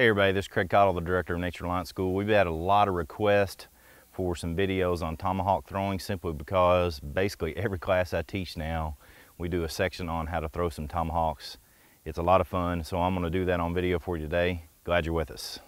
Hey everybody, this is Craig Caudill, the Director of Nature Reliance School. We've had a lot of requests for some videos on tomahawk throwing simply because basically every class I teach now, we do a section on how to throw some tomahawks. It's a lot of fun, so I'm gonna do that on video for you today. Glad you're with us.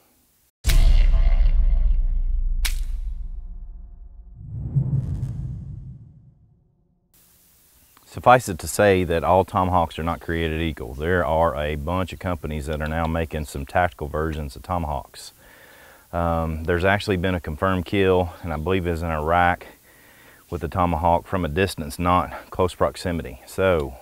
Suffice it to say that all tomahawks are not created equal. There are a bunch of companies that are now making some tactical versions of tomahawks. Um, there's actually been a confirmed kill, and I believe it's in Iraq, with the tomahawk from a distance, not close proximity. So,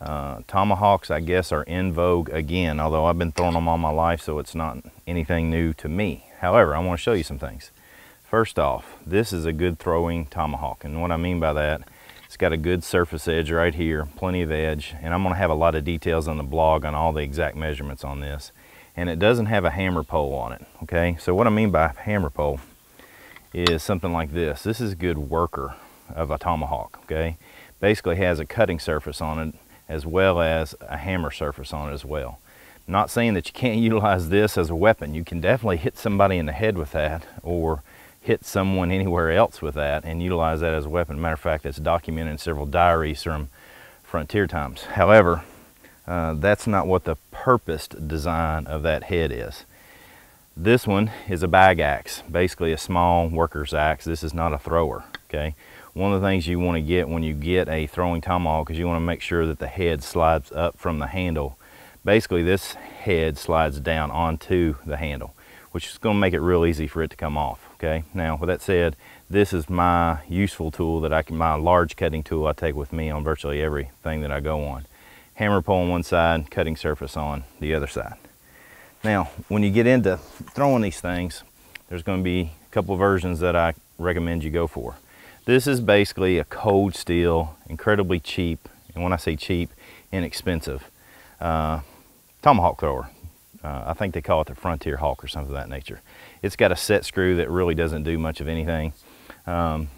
uh, tomahawks, I guess, are in vogue again, although I've been throwing them all my life, so it's not anything new to me. However, I want to show you some things. First off, this is a good throwing tomahawk, and what I mean by that it's got a good surface edge right here, plenty of edge, and I'm gonna have a lot of details on the blog on all the exact measurements on this. And it doesn't have a hammer pole on it, okay? So what I mean by hammer pole is something like this. This is a good worker of a tomahawk, okay? Basically has a cutting surface on it as well as a hammer surface on it as well. not saying that you can't utilize this as a weapon. You can definitely hit somebody in the head with that or hit someone anywhere else with that and utilize that as a weapon. Matter of fact, it's documented in several diaries from frontier times. However, uh, that's not what the purposed design of that head is. This one is a bag axe, basically a small worker's axe. This is not a thrower, okay? One of the things you want to get when you get a throwing tomahawk is you want to make sure that the head slides up from the handle. Basically, this head slides down onto the handle, which is going to make it real easy for it to come off okay? Now with that said this is my useful tool that I can my large cutting tool I take with me on virtually everything that I go on. Hammer pole on one side cutting surface on the other side. Now when you get into throwing these things there's going to be a couple versions that I recommend you go for. This is basically a cold steel incredibly cheap and when I say cheap inexpensive uh, tomahawk thrower uh, I think they call it the Frontier Hawk or something of that nature. It's got a set screw that really doesn't do much of anything. Um,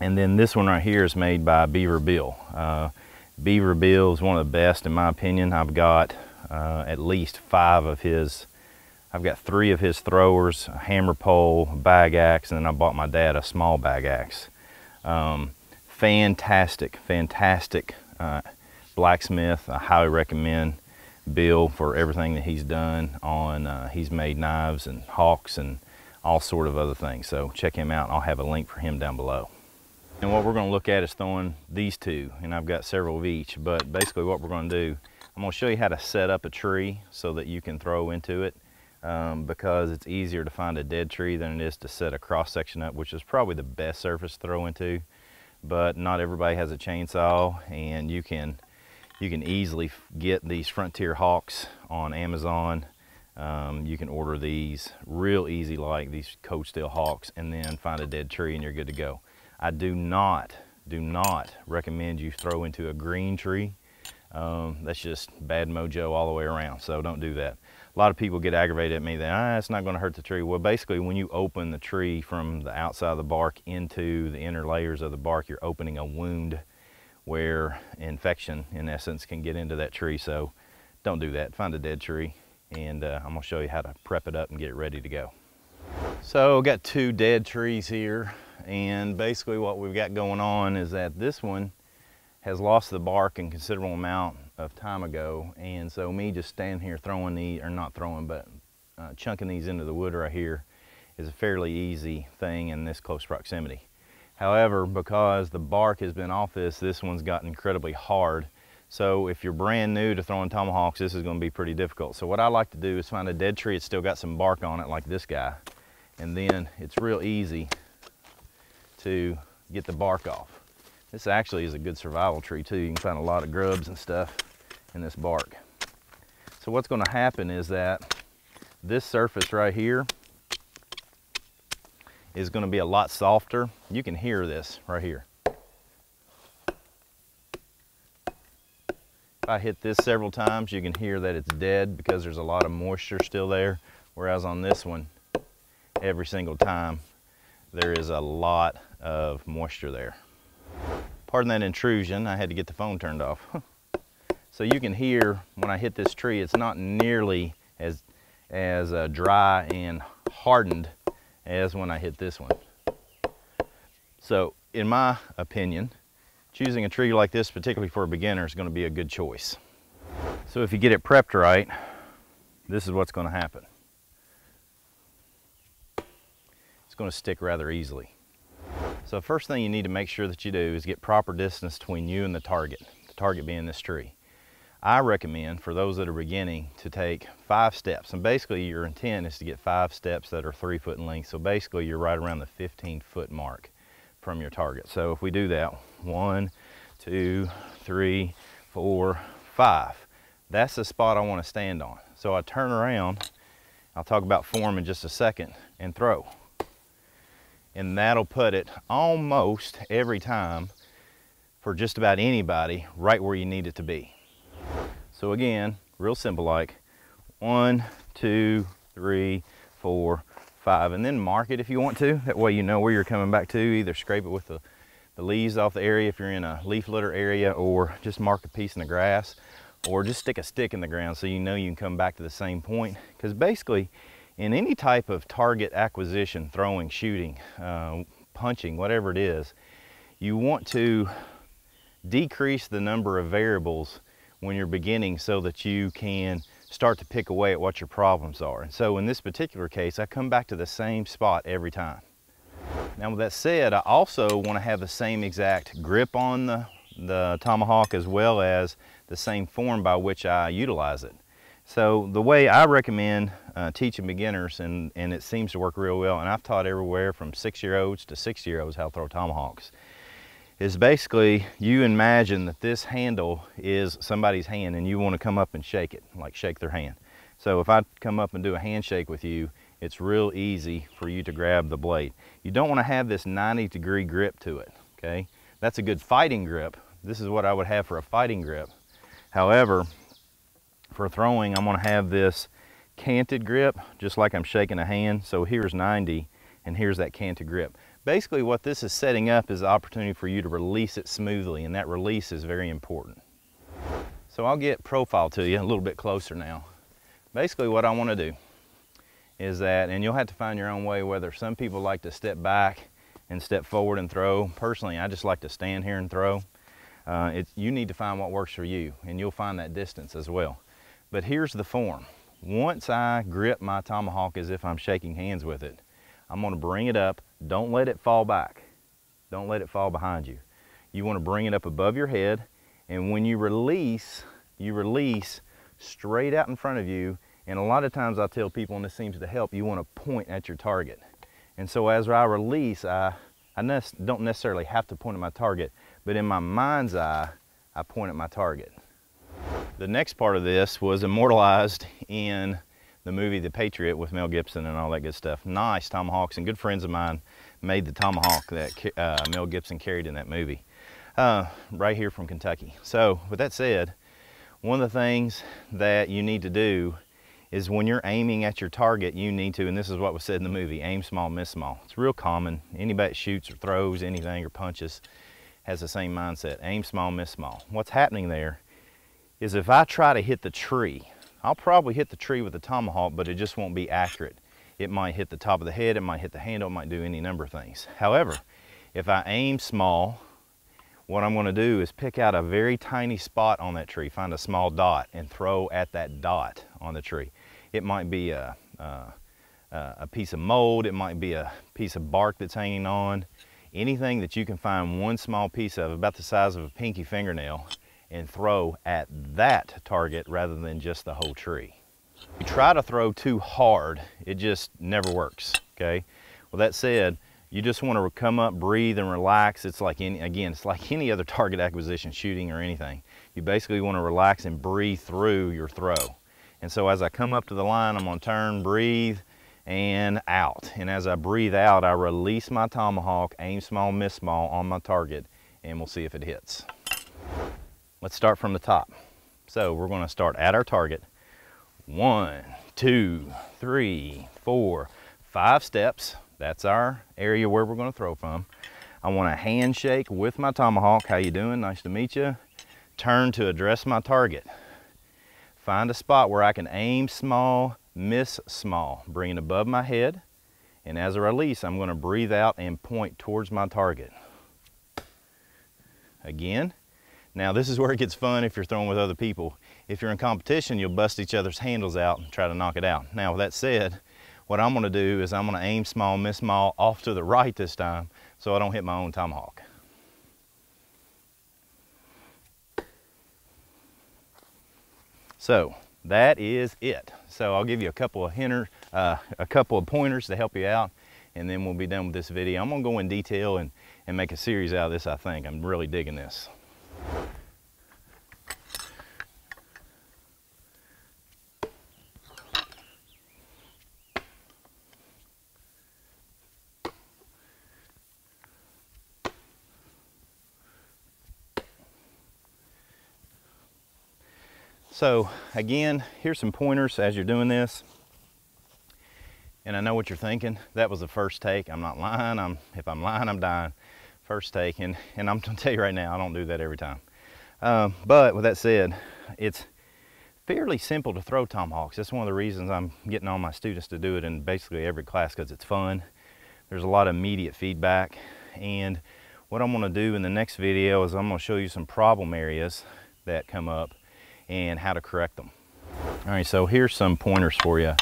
and then this one right here is made by Beaver Bill. Uh, Beaver Bill is one of the best in my opinion. I've got uh, at least five of his, I've got three of his throwers, a hammer pole, a bag axe, and then I bought my dad a small bag axe. Um, fantastic, fantastic uh, blacksmith. I highly recommend Bill for everything that he's done on, uh, he's made knives and hawks and all sort of other things. So check him out. I'll have a link for him down below. And what we're gonna look at is throwing these two, and I've got several of each, but basically what we're gonna do, I'm gonna show you how to set up a tree so that you can throw into it um, because it's easier to find a dead tree than it is to set a cross section up, which is probably the best surface to throw into. But not everybody has a chainsaw and you can you can easily get these Frontier Hawks on Amazon. Um, you can order these real easy like these cold steel hawks and then find a dead tree and you're good to go. I do not, do not recommend you throw into a green tree. Um, that's just bad mojo all the way around, so don't do that. A lot of people get aggravated at me that, ah, it's not gonna hurt the tree. Well, basically when you open the tree from the outside of the bark into the inner layers of the bark, you're opening a wound where infection in essence can get into that tree. So don't do that. Find a dead tree and uh, I'm gonna show you how to prep it up and get it ready to go. So got two dead trees here and basically what we've got going on is that this one has lost the bark in considerable amount of time ago and so me just standing here throwing these, or not throwing but uh, chunking these into the wood right here is a fairly easy thing in this close proximity. However, because the bark has been off this, this one's gotten incredibly hard. So if you're brand new to throwing tomahawks, this is gonna be pretty difficult. So what I like to do is find a dead tree that's still got some bark on it, like this guy. And then it's real easy to get the bark off. This actually is a good survival tree too. You can find a lot of grubs and stuff in this bark. So what's gonna happen is that this surface right here is going to be a lot softer. You can hear this right here. If I hit this several times, you can hear that it's dead because there's a lot of moisture still there. Whereas on this one, every single time, there is a lot of moisture there. Pardon that intrusion, I had to get the phone turned off. so you can hear when I hit this tree, it's not nearly as as uh, dry and hardened as when I hit this one. So in my opinion, choosing a tree like this, particularly for a beginner, is going to be a good choice. So if you get it prepped right, this is what's going to happen. It's going to stick rather easily. So first thing you need to make sure that you do is get proper distance between you and the target, the target being this tree. I recommend for those that are beginning to take five steps. And basically your intent is to get five steps that are three foot in length. So basically you're right around the 15 foot mark from your target. So if we do that, one, two, three, four, five. That's the spot I want to stand on. So I turn around, I'll talk about form in just a second, and throw. And that'll put it almost every time for just about anybody right where you need it to be. So again, real simple like one, two, three, four, five, and then mark it if you want to. That way you know where you're coming back to. Either scrape it with the, the leaves off the area if you're in a leaf litter area or just mark a piece in the grass or just stick a stick in the ground so you know you can come back to the same point. Because basically, in any type of target acquisition, throwing, shooting, uh, punching, whatever it is, you want to decrease the number of variables when you're beginning so that you can start to pick away at what your problems are. And so in this particular case, I come back to the same spot every time. Now with that said, I also want to have the same exact grip on the, the tomahawk as well as the same form by which I utilize it. So the way I recommend uh, teaching beginners, and, and it seems to work real well, and I've taught everywhere from six-year-olds to six-year-olds how to throw tomahawks, is basically you imagine that this handle is somebody's hand and you want to come up and shake it, like shake their hand. So if I come up and do a handshake with you, it's real easy for you to grab the blade. You don't want to have this 90 degree grip to it, okay? That's a good fighting grip. This is what I would have for a fighting grip. However, for throwing, I'm gonna have this canted grip, just like I'm shaking a hand. So here's 90, and here's that canted grip. Basically what this is setting up is the opportunity for you to release it smoothly, and that release is very important. So I'll get profile to you a little bit closer now. Basically what I wanna do is that, and you'll have to find your own way, whether some people like to step back and step forward and throw. Personally, I just like to stand here and throw. Uh, you need to find what works for you and you'll find that distance as well. But here's the form. Once I grip my tomahawk as if I'm shaking hands with it, I'm gonna bring it up. Don't let it fall back. Don't let it fall behind you. You wanna bring it up above your head and when you release, you release straight out in front of you and a lot of times I tell people, and this seems to help, you wanna point at your target. And so as I release, I, I don't necessarily have to point at my target, but in my mind's eye, I point at my target. The next part of this was immortalized in the movie The Patriot with Mel Gibson and all that good stuff. Nice tomahawks, and good friends of mine made the tomahawk that uh, Mel Gibson carried in that movie, uh, right here from Kentucky. So with that said, one of the things that you need to do is when you're aiming at your target, you need to, and this is what was said in the movie, aim small, miss small. It's real common. Anybody that shoots or throws anything or punches, has the same mindset. Aim small, miss small. What's happening there is if I try to hit the tree, I'll probably hit the tree with a tomahawk, but it just won't be accurate. It might hit the top of the head, it might hit the handle, it might do any number of things. However, if I aim small, what I'm gonna do is pick out a very tiny spot on that tree, find a small dot and throw at that dot on the tree. It might be a, a, a piece of mold, it might be a piece of bark that's hanging on, anything that you can find one small piece of about the size of a pinky fingernail and throw at that target rather than just the whole tree. You try to throw too hard, it just never works, okay? Well, that said, you just want to come up, breathe, and relax. It's like any, again, it's like any other target acquisition, shooting or anything. You basically want to relax and breathe through your throw. And so as I come up to the line, I'm gonna turn, breathe, and out. And as I breathe out, I release my tomahawk, aim small, miss small on my target, and we'll see if it hits. Let's start from the top. So we're gonna start at our target. One, two, three, four, five steps. That's our area where we're gonna throw from. I want a handshake with my tomahawk. How you doing? Nice to meet you. Turn to address my target. Find a spot where I can aim small, miss small, bring it above my head, and as a release, I'm gonna breathe out and point towards my target. Again, now this is where it gets fun if you're throwing with other people. If you're in competition, you'll bust each other's handles out and try to knock it out. Now with that said, what I'm gonna do is I'm gonna aim small, miss small, off to the right this time so I don't hit my own tomahawk. So that is it. So I'll give you a couple of hinter, uh, a couple of pointers to help you out, and then we'll be done with this video. I'm gonna go in detail and, and make a series out of this, I think. I'm really digging this. So again, here's some pointers as you're doing this. And I know what you're thinking. That was the first take. I'm not lying. I'm, if I'm lying, I'm dying. First take. And, and I'm going to tell you right now, I don't do that every time. Um, but with that said, it's fairly simple to throw tomahawks. That's one of the reasons I'm getting all my students to do it in basically every class because it's fun. There's a lot of immediate feedback. And what I'm going to do in the next video is I'm going to show you some problem areas that come up and how to correct them. All right, so here's some pointers for you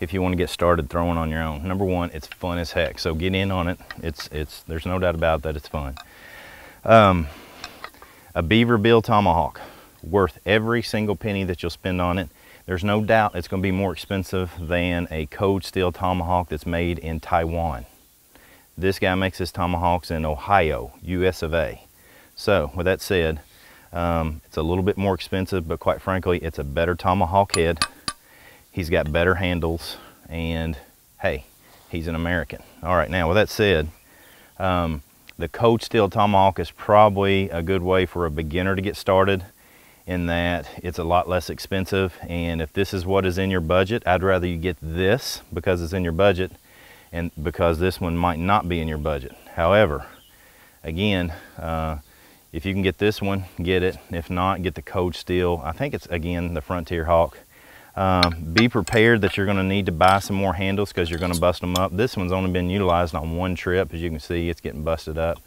if you want to get started throwing on your own. Number one, it's fun as heck. So get in on it. It's, it's, there's no doubt about that it's fun. Um, a beaver bill tomahawk, worth every single penny that you'll spend on it. There's no doubt it's going to be more expensive than a cold steel tomahawk that's made in Taiwan. This guy makes his tomahawks in Ohio, US of A. So with that said, um, it's a little bit more expensive, but quite frankly, it's a better tomahawk head. He's got better handles, and hey, he's an American. All right, now with that said, um, the cold steel tomahawk is probably a good way for a beginner to get started in that it's a lot less expensive. And if this is what is in your budget, I'd rather you get this because it's in your budget and because this one might not be in your budget. However, again, uh, if you can get this one, get it. If not, get the Cold Steel. I think it's, again, the Frontier Hawk. Um, be prepared that you're gonna need to buy some more handles because you're gonna bust them up. This one's only been utilized on one trip. As you can see, it's getting busted up.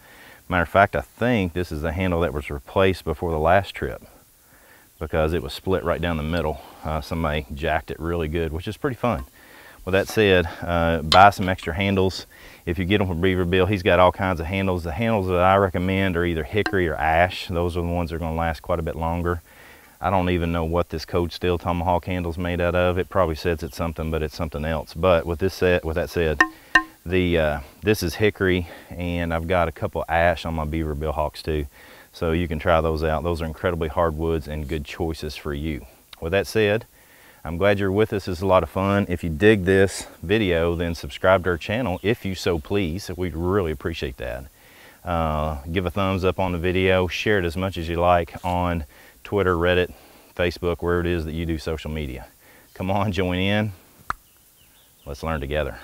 Matter of fact, I think this is the handle that was replaced before the last trip because it was split right down the middle. Uh, somebody jacked it really good, which is pretty fun. With that said, uh, buy some extra handles. If you get them from Beaver Bill, he's got all kinds of handles. The handles that I recommend are either hickory or ash. Those are the ones that are gonna last quite a bit longer. I don't even know what this cold steel tomahawk handle is made out of. It probably says it's something, but it's something else. But with this set, with that said, the uh, this is hickory, and I've got a couple ash on my Beaver Bill Hawks too. So you can try those out. Those are incredibly hardwoods and good choices for you. With that said, I'm glad you're with us. It's a lot of fun. If you dig this video, then subscribe to our channel if you so please. We'd really appreciate that. Uh, give a thumbs up on the video. Share it as much as you like on Twitter, Reddit, Facebook, where it is that you do social media. Come on, join in. Let's learn together.